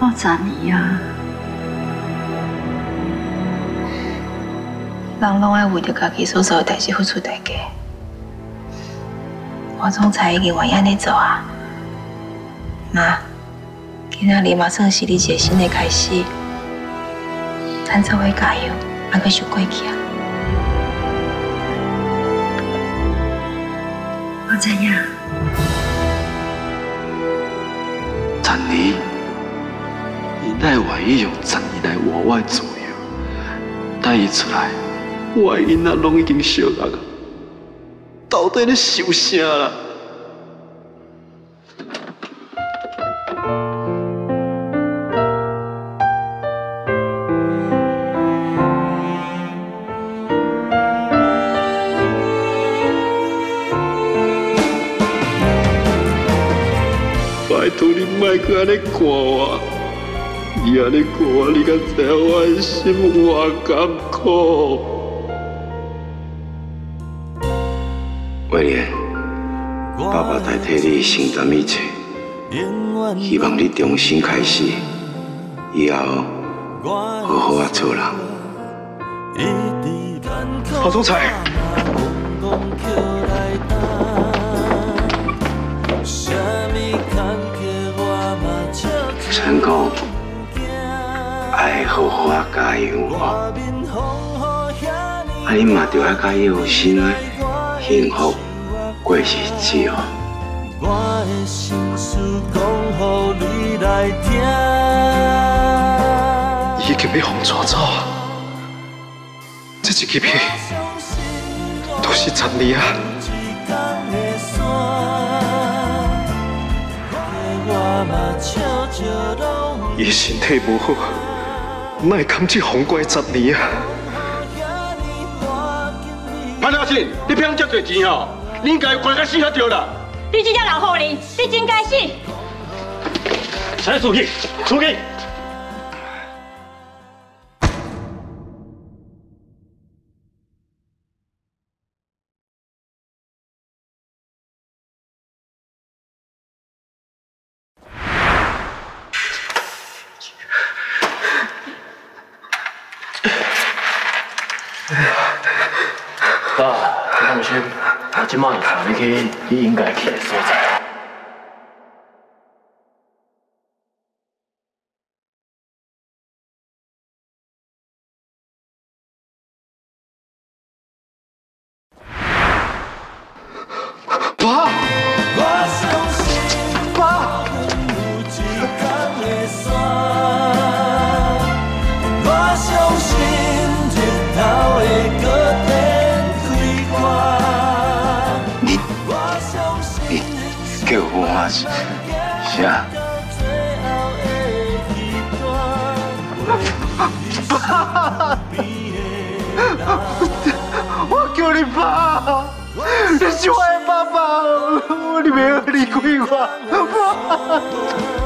好十年啊！人拢爱为着家己所做的代志付出代价。我总裁已经愿意安尼做啊，妈，今仔日马上是你一个新的开始，咱做伙加油，别阁想过去啊！我知影。十年，伊奈愿意用十年来换我的自由，带伊出来，我的囡仔拢已经小六了，到底咧想啥啦？拜托你莫去安尼看我，你安尼看我，你敢知影我的心偌艰苦？威廉，爸爸代替你承担一切，希望你重新开始，以后好好啊做人。郝总裁。成功，爱好好啊加油哦！啊，你嘛着爱加油，心的幸福过日子哦。已经被风抓走啊！这一支片都是十年啊！伊身体不好，莫堪这风怪十年啊！潘大信，你骗这多钱哦？你应该关到死才对啦！你这只老狐狸，你真该死！谁出去？出去！爸，你放心，我今晚就带你去你应该去的所在。我下。爸，我叫你爸，你是我的爸爸，你不要离开我，爸。